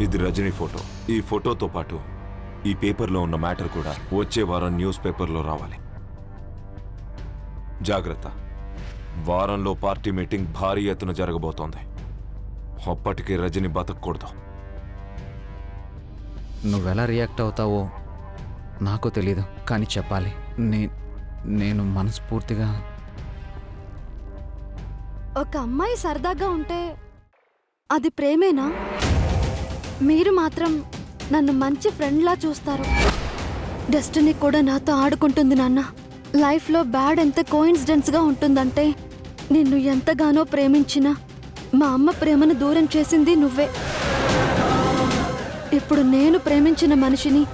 ఇది రజనీ ఫోటో. ఈ ఫోటోతో పాటు ఈ పేపర్లో ఉన్న మ్యాటర్ కూడా వచ్చే వారం న్యూస్ పేపర్లో రావాలి. జాగ్రత్త. వారంలో పార్టీ మీటింగ్ భారీ ఎత్తున జరగబోతోంది. అప్పటికి రజని బతకూడదు నువ్వెలా రియాక్ట్ అవుతావో నాకు తెలీదు కానీ చెప్పాలి. నే నేను మనస్ఫూర్తిగా ఒక అమ్మాయి సరదాగా ఉంటే అది ప్రేమేనా? మీరు మాత్రం నన్ను మంచి ఫ్రెండ్లా చూస్తారు. డెస్టినీ కూడా నాతో ఆడుకుంటుంది నాన్న. లైఫ్లో బ్యాడ్ ఎంత కోయిన్సిడెన్స్గా ఉంటుందంటే నిన్ను ఎంతగానో ప్రేమించినా మా అమ్మ ప్రేమను దూరం చేసింది నువ్వే. ఇప్పుడు నేను ప్రేమించిన మనిషిని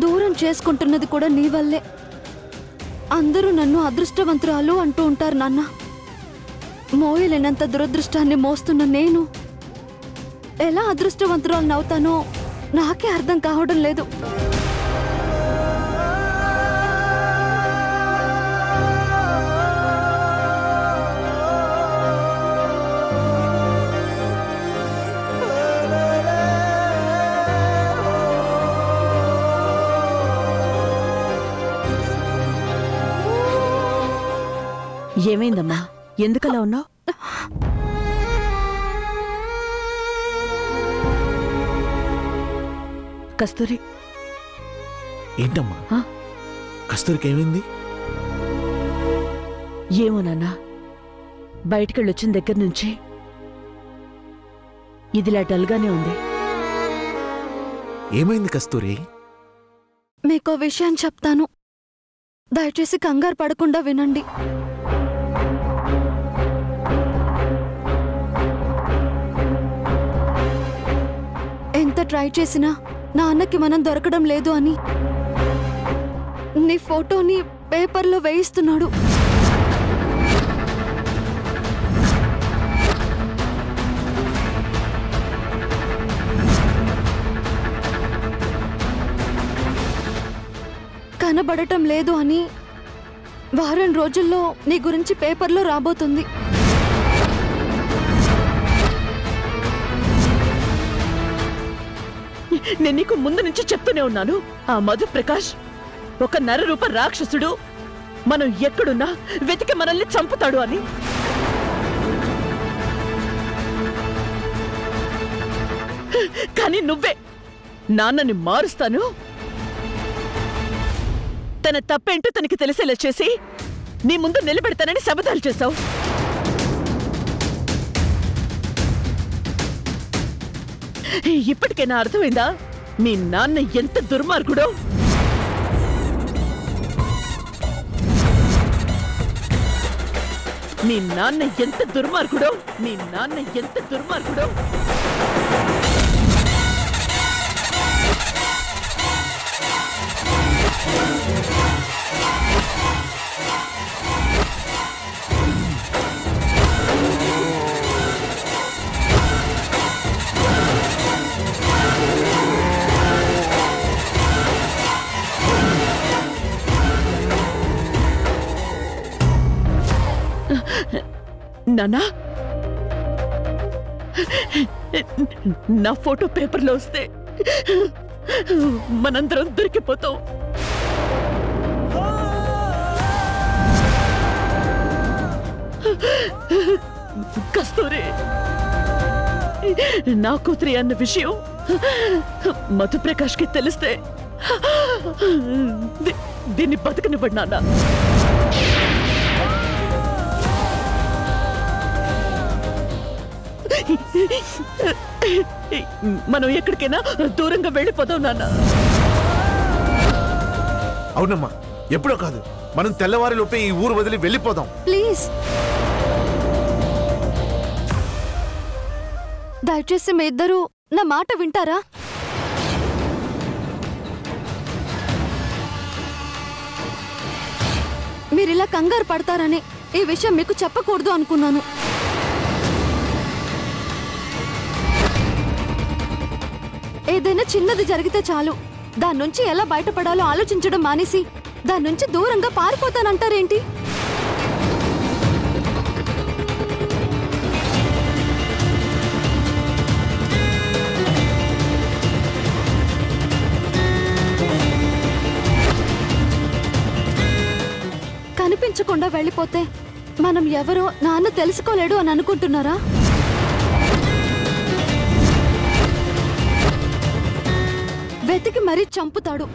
దూరం చేసుకుంటున్నది కూడా నీ వల్లే. అందరూ నన్ను అదృష్టవంతురాలు అంటూ ఉంటారు నాన్న. మోయలేనంత దురదృష్టాన్ని మోస్తున్న నేను ఎలా అదృష్టవంతురాలు నవ్వుతానో నాకే అర్థం కావడం లేదు. ఏమైందమ్మా? ఎందుకలా ఉన్నావు? కస్తూరి. ఏంటమ్మా? కస్తూరికి ఏమైంది ఏమో నాన్నా. బయటికెళ్ళొచ్చిన దగ్గర నుంచి ఇదిలా డల్గానే ఉంది. ఏమైంది కస్తూరి? మీకో విషయం చెప్తాను. దయచేసి కంగారు పడకుండా వినండి. ఎంత ట్రై చేసినా నాన్నకి మనం దొరకడం లేదు అని. నీ ఫోటోని పేపర్లో వేయిస్తున్నాడు. కనబడటం లేదు అని వారం రోజుల్లో నీ గురించి పేపర్లో రాబోతుంది. నేను నీకు ముందు నుంచి చెప్తూనే ఉన్నాను. ఆ మధు ప్రకాష్ ఒక నరరూప రాక్షసుడు మనం ఎక్కడున్నా వెతికి మనల్ని చంపుతాడు అని. కానీ నువ్వే నాన్నని మారుస్తాను. తన తప్పేంటో తనకి తెలిసేలా చేసి నీ ముందు నిలబెడతానని శబదాలు చేశావు. ఇప్పటికైనా అర్థమైందా? మీ నాన్న ఎంత దుర్మార్గుడో? మీ నాన్న ఎంత దుర్మార్గుడో? మీ నాన్న ఎంత దుర్మార్గుడో? నానా నా ఫోటో పేపర్లో వస్తే మనందరం దొరికిపోతాం. కస్తూరి నా కూతురి అన్న విషయం మధుప్రకాష్కి తెలిస్తే దీ- దీన్ని బతకనివ్వండి నాన్న. మనం ఎక్కడికైనా దూరంగా వెళ్ళిపోదాం నాన్న. అవునమ్మా ఎప్పుడో కాదు. మనం తెల్లవారి లోపే ఈ ఊరు వదిలి వెళ్ళిపోదాం. ప్లీజ్. దయచేసి మీ ఇద్దరు నా మాట వింటారా? మీరిలా కంగారు పడతారని ఈ విషయం మీకు చెప్పకూడదు అనుకున్నాను. ఏదైనా చిన్నది జరిగితే చాలు. దాని నుంచి ఎలా బయటపడాలో ఆలోచించడం మానేసి దాని నుంచి దూరంగా పారిపోతానంటారేంటి? కనిపించకుండా వెళ్ళిపోతే మనం ఎవరో నాన్న తెలుసుకోలేడు అని అనుకుంటున్నారా? వెతికి మరీ చంపుతాడు.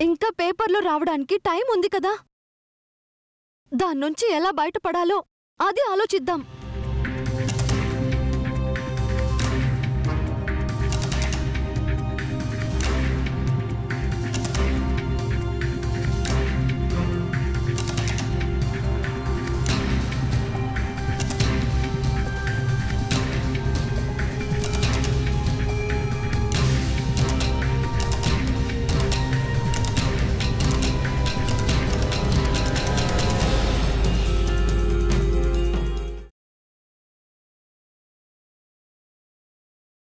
ఇంకా పేపర్లో రావడానికి టైం ఉంది కదా? దాన్నుంచి ఎలా బయటపడాలో అది ఆలోచిద్దాం.